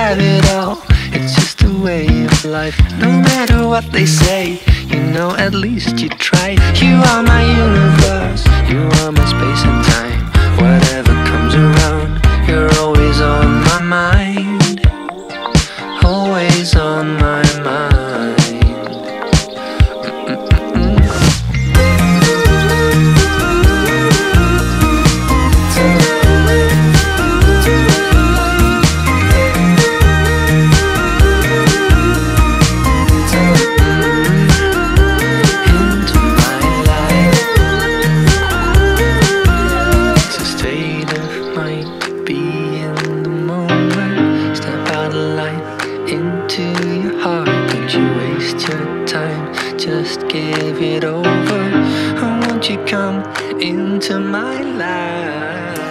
have it all. It's just a way of life. No matter what they say, you know at least you tried. You are my universe. to your heart Could you waste your time? Just give it over Or won't you come into my life?